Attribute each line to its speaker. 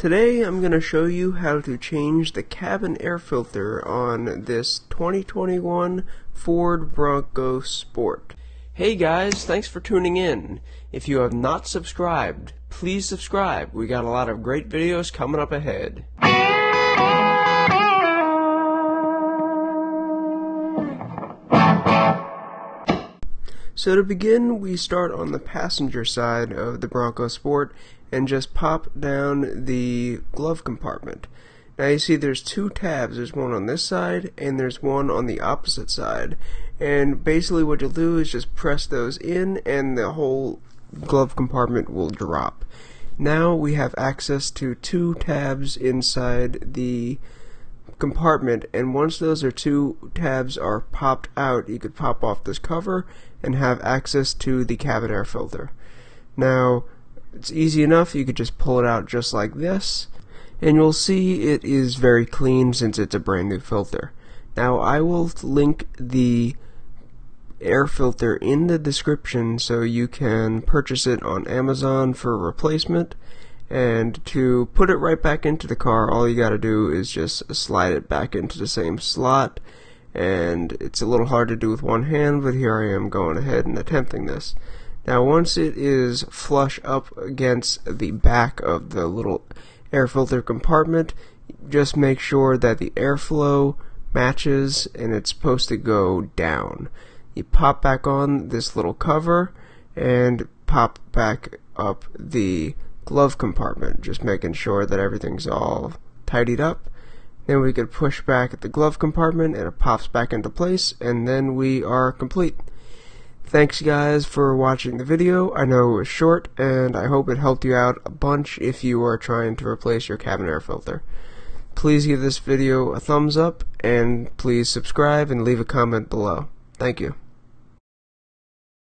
Speaker 1: Today I'm going to show you how to change the cabin air filter on this 2021 Ford Bronco Sport. Hey guys, thanks for tuning in. If you have not subscribed, please subscribe. We got a lot of great videos coming up ahead. So to begin, we start on the passenger side of the Bronco Sport and just pop down the glove compartment. Now you see there's two tabs, there's one on this side and there's one on the opposite side. And basically what you'll do is just press those in and the whole glove compartment will drop. Now we have access to two tabs inside the compartment and once those are two tabs are popped out you could pop off this cover and have access to the cabin air filter. Now it's easy enough you could just pull it out just like this and you'll see it is very clean since it's a brand new filter. Now I will link the air filter in the description so you can purchase it on Amazon for replacement and to put it right back into the car all you gotta do is just slide it back into the same slot. And it's a little hard to do with one hand but here I am going ahead and attempting this. Now once it is flush up against the back of the little air filter compartment just make sure that the airflow matches and it's supposed to go down. You pop back on this little cover and pop back up the glove compartment, just making sure that everything's all tidied up. Then we could push back at the glove compartment and it pops back into place and then we are complete. Thanks guys for watching the video. I know it was short and I hope it helped you out a bunch if you are trying to replace your cabin air filter. Please give this video a thumbs up and please subscribe and leave a comment below. Thank you.